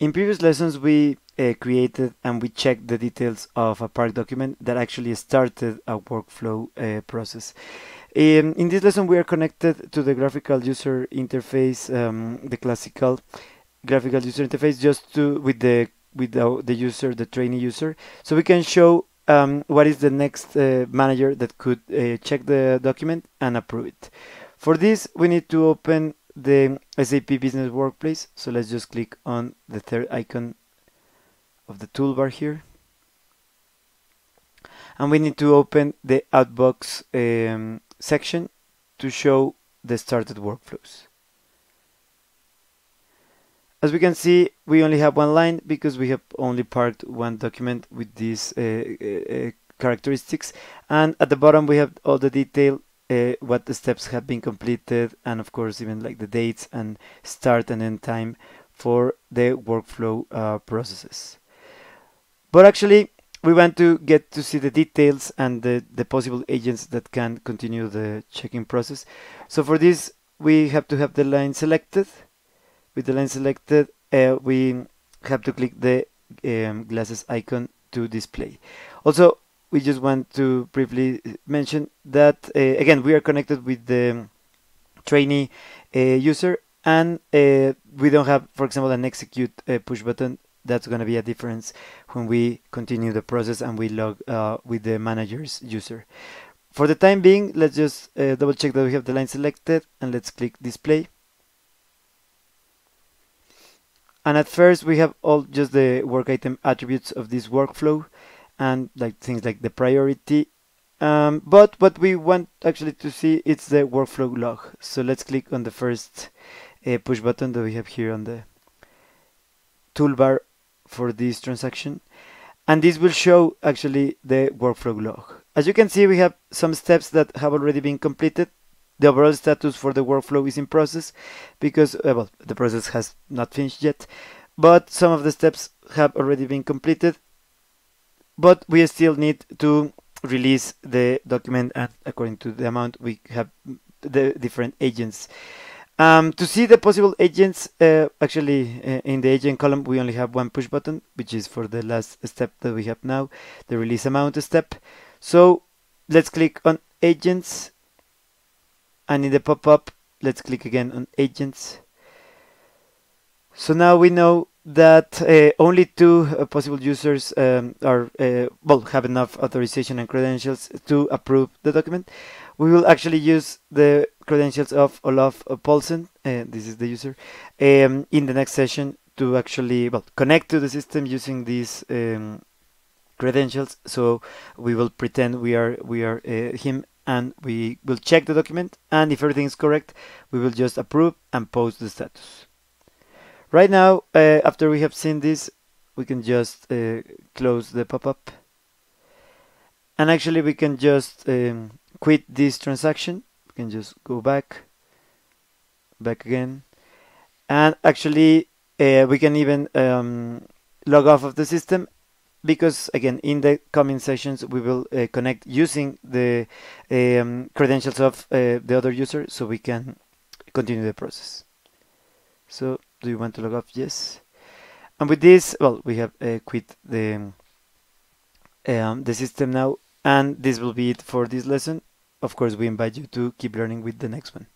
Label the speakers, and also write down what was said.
Speaker 1: In previous lessons, we uh, created and we checked the details of a parked document that actually started a workflow uh, process. In, in, this lesson, we are connected to the graphical user interface, um, the classical graphical user interface, just to with the with the, the user, the trainee user, so we can show um, what is the next uh, manager that could uh, check the document and approve it. For this, we need to open the SAP Business Workplace. So let's just click on the third icon of the toolbar here. And we need to open the Outbox um, section to show the started workflows. As we can see, we only have one line because we have only parked one document with these uh, uh, characteristics. And at the bottom, we have all the detail uh, what the steps have been completed and of course even like the dates and start and end time for the workflow uh, processes. But actually we want to get to see the details and the, the possible agents that can continue the checking process. So for this we have to have the line selected. With the line selected uh, we have to click the um, glasses icon to display. Also we just want to briefly mention that uh, again we are connected with the trainee uh, user and uh, we don't have for example an execute uh, push button. That's going to be a difference when we continue the process and we log uh, with the manager's user. For the time being let's just uh, double check that we have the line selected and let's click display. And at first we have all just the work item attributes of this workflow and like things like the priority. Um, but what we want actually to see is the workflow log. So let's click on the first uh, push button that we have here on the toolbar for this transaction. And this will show actually the workflow log. As you can see, we have some steps that have already been completed. The overall status for the workflow is in process because, uh, well, the process has not finished yet, but some of the steps have already been completed but we still need to release the document according to the amount we have the different agents. Um, to see the possible agents, uh, actually uh, in the agent column we only have one push button, which is for the last step that we have now, the release amount step. So let's click on agents and in the pop-up let's click again on agents. So now we know that uh, only two uh, possible users um, are uh, well have enough authorization and credentials to approve the document. We will actually use the credentials of Olaf Paulsen, uh, this is the user, um, in the next session to actually well connect to the system using these um, credentials. So we will pretend we are we are uh, him and we will check the document and if everything is correct, we will just approve and post the status. Right now, uh, after we have seen this, we can just uh, close the pop-up. And actually we can just um, quit this transaction. We can just go back, back again. And actually uh, we can even um, log off of the system because again in the coming sessions we will uh, connect using the um, credentials of uh, the other user so we can continue the process. So do you want to log off? Yes. And with this, well, we have uh, quit the um, the system now, and this will be it for this lesson. Of course, we invite you to keep learning with the next one.